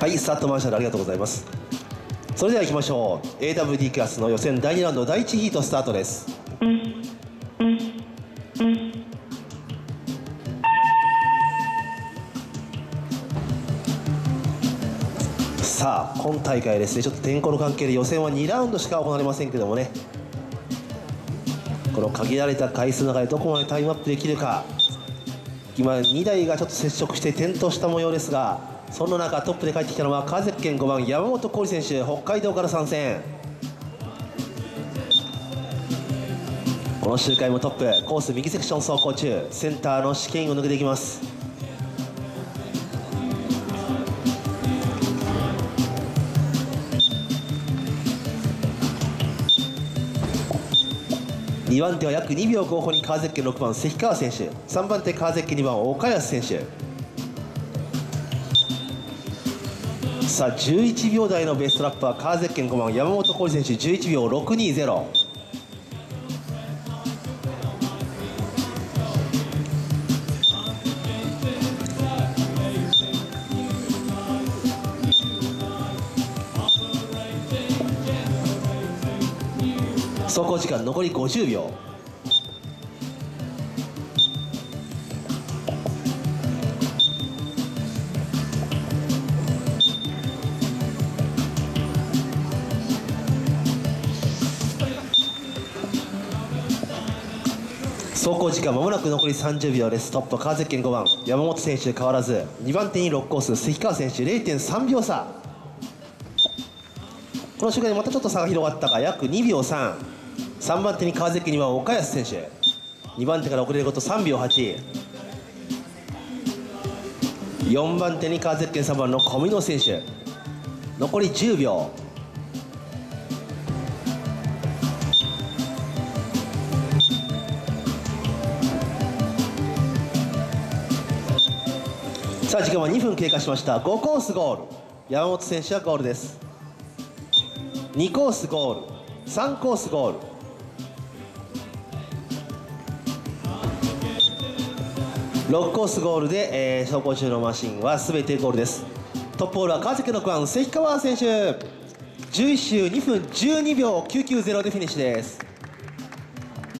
はいスタートマーシャルありがとうございます。それでは行きましょう。AWD クラスの予選第2ラウンド第1ヒートスタートです。さあ今大会ですねちょっと天候の関係で予選は2ラウンドしか行われませんけどもね。この限られた回数の中でどこまでタイムアップできるか。今2台がちょっと接触して転倒した模様ですがその中トップで帰ってきたのは川崎県5番山本浩二選手北海道から参戦。この周回もトップコース右セクション走行中センターの試験を抜けていきます。2番手は約2秒後方に川崎県6番関川選手。3番手川崎県2番岡安選手。さあ11秒台のベストラップは川崎県5番山本浩二選手11秒620走行時間残り50秒。走行時間まもなく残り30秒です。トップ川崎県5番山本選手変わらず。2番手に6コース関川選手。0.3秒差。この瞬間にまたちょっと差が広がったか約2秒33番手に川崎には岡安選手。2番手から遅れること3秒84番手に川崎県3番の小見野選手。残り10秒。さあ時間は2分経過しました。5コースゴール。山本選手はゴールです。2コースゴール。3コースゴール。6コースゴールで、えー、走行中のマシンは全てゴールです。トップホールは川崎6番関川選手。11周2分12秒990でフィニッシュです。